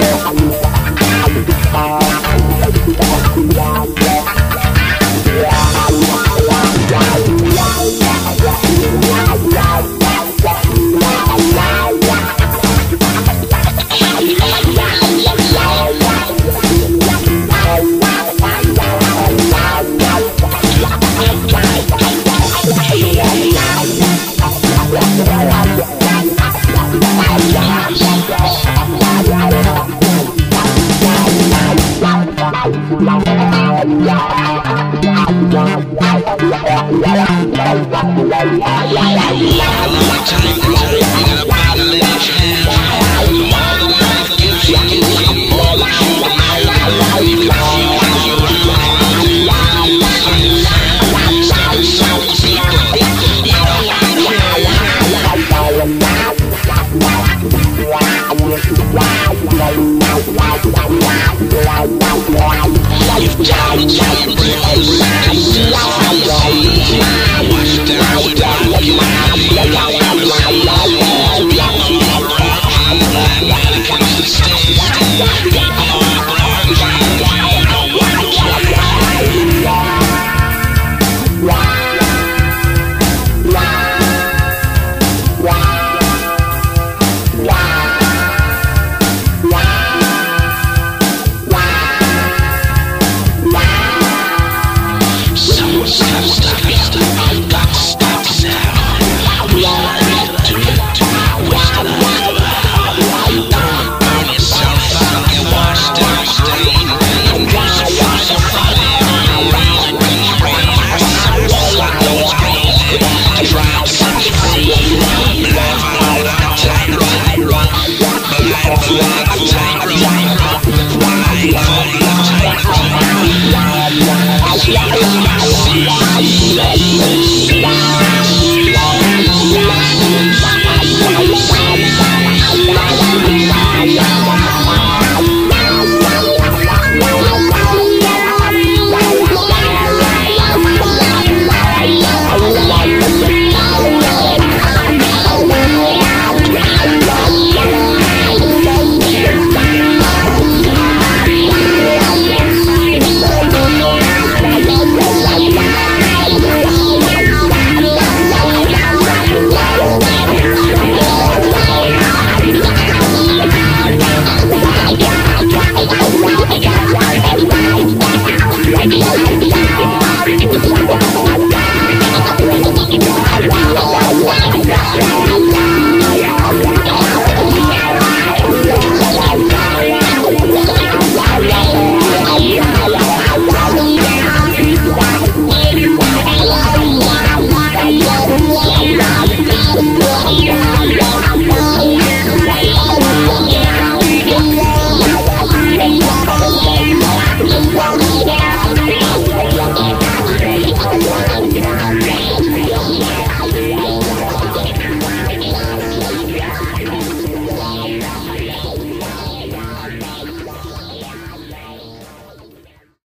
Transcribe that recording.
Yeah. If doubt is your brain, Stay, around since we